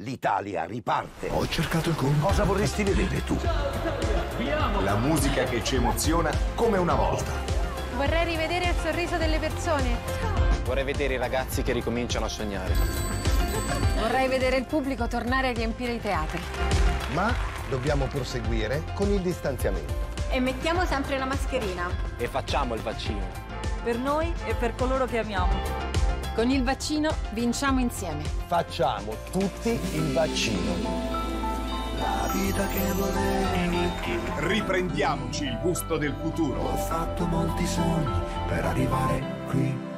L'Italia riparte. Ho cercato il colpo. Cosa vorresti vedere tu? La musica che ci emoziona come una volta. Vorrei rivedere il sorriso delle persone. Vorrei vedere i ragazzi che ricominciano a sognare. Vorrei vedere il pubblico tornare a riempire i teatri. Ma dobbiamo proseguire con il distanziamento. E mettiamo sempre la mascherina. E facciamo il vaccino. Per noi e per coloro che amiamo. Con il vaccino vinciamo insieme. Facciamo tutti il vaccino. La vita che volevi. Riprendiamoci il gusto del futuro. Ho fatto molti sogni per arrivare qui.